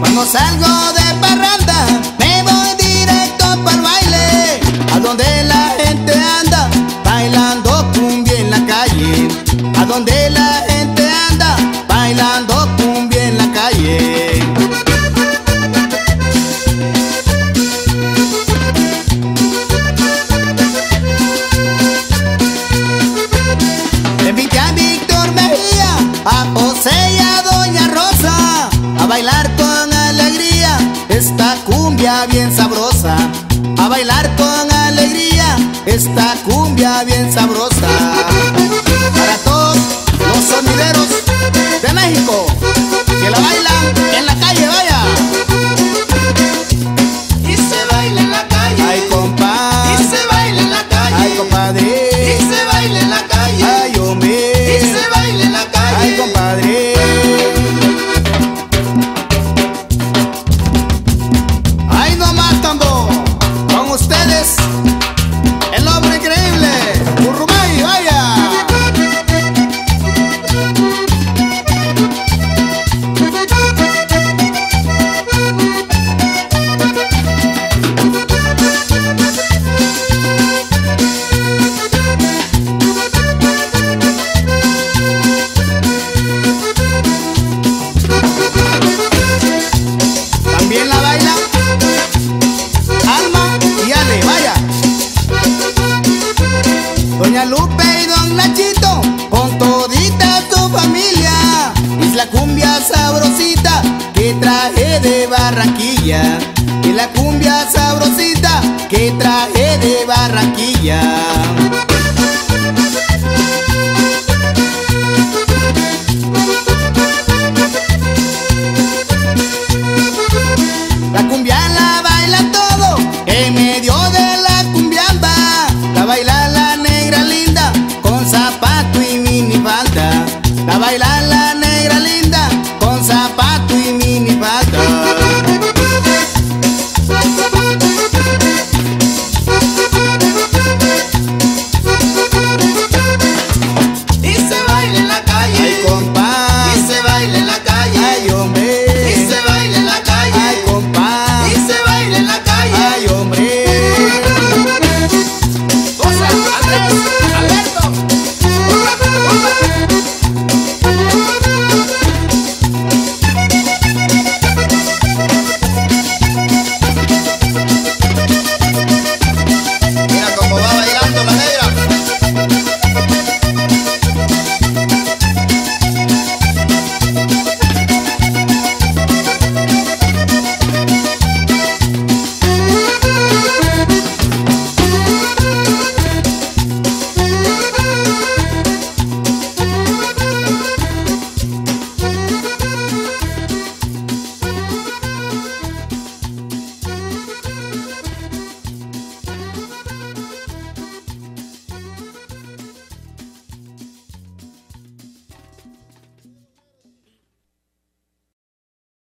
Vamos algo de sabroso. familia es la cumbia sabrosita que traje de Barranquilla. Es la cumbia sabrosita que traje de Barranquilla.